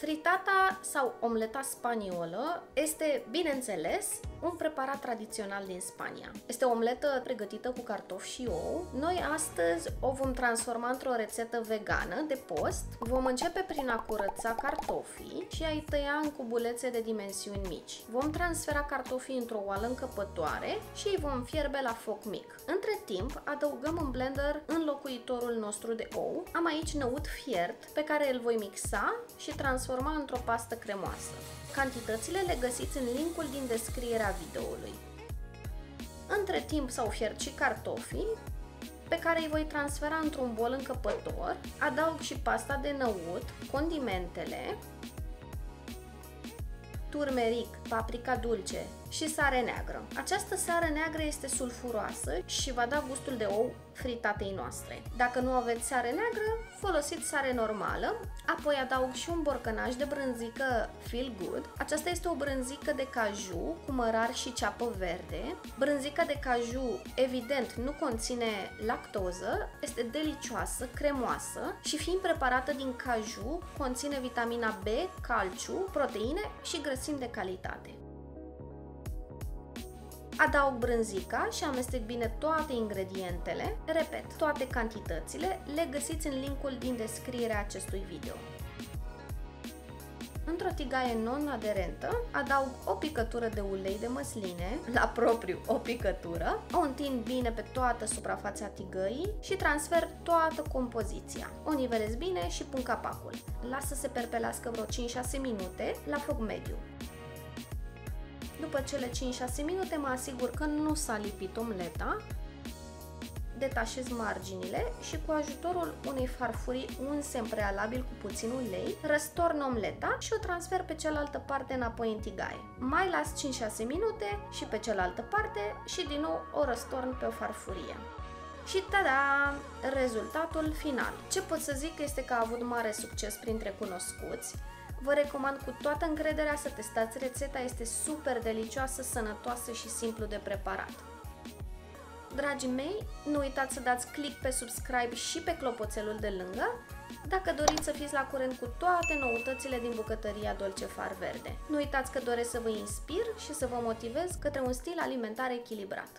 Fritata sau omleta spaniolă este, bineînțeles, un preparat tradițional din Spania. Este o omletă pregătită cu cartofi și ou. Noi astăzi o vom transforma într-o rețetă vegană de post. Vom începe prin a curăța cartofii și a-i tăia în cubulețe de dimensiuni mici. Vom transfera cartofii într-o oală încăpătoare și îi vom fierbe la foc mic. Între timp, adăugăm în blender înlocuitorul nostru de ou. Am aici năut fiert pe care îl voi mixa și transforma într-o pastă cremoasă. Cantitățile le găsiți în linkul din descrierea videoului. Între timp s-au fiert și cartofii, pe care îi voi transfera într-un bol încăpător, adaug și pasta de năut, condimentele, turmeric, paprika dulce și sare neagră. Această sare neagră este sulfuroasă și va da gustul de ou fritatei noastre. Dacă nu aveți sare neagră, folosiți sare normală, apoi adaug și un borcănaș de brânzică Feel Good. Aceasta este o brânzică de caju cu mărar și ceapă verde. Brânzica de caju, evident, nu conține lactoză, este delicioasă, cremoasă și fiind preparată din caju, conține vitamina B, calciu, proteine și grăsimi de calitate. Adaug brânzica și amestec bine toate ingredientele. Repet, toate cantitățile le găsiți în linkul din descrierea acestui video. Într-o tigaie non-aderentă adaug o picătură de ulei de măsline, la propriu o picătură, o întind bine pe toată suprafața tigăii și transfer toată compoziția. O nivelez bine și pun capacul. Las să se perpelească vreo 5-6 minute la foc mediu. După cele 5-6 minute mă asigur că nu s-a lipit omleta, detașez marginile și cu ajutorul unei farfurii unse în prealabil cu puțin ulei, răstorn omleta și o transfer pe cealaltă parte înapoi în tigaie. Mai las 5-6 minute și pe cealaltă parte și din nou o răstorn pe o farfurie. Și tada! Rezultatul final. Ce pot să zic este că a avut mare succes printre cunoscuți, Vă recomand cu toată încrederea să testați rețeta, este super delicioasă, sănătoasă și simplu de preparat. Dragii mei, nu uitați să dați click pe subscribe și pe clopoțelul de lângă dacă doriți să fiți la curent cu toate noutățile din bucătăria Dolce Far Verde. Nu uitați că doresc să vă inspir și să vă motivez către un stil alimentar echilibrat.